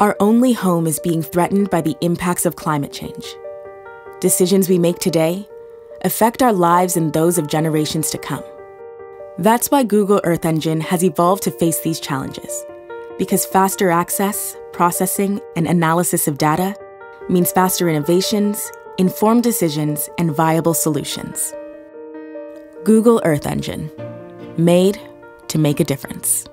Our only home is being threatened by the impacts of climate change. Decisions we make today affect our lives and those of generations to come. That's why Google Earth Engine has evolved to face these challenges. Because faster access, processing, and analysis of data means faster innovations, informed decisions, and viable solutions. Google Earth Engine, made to make a difference.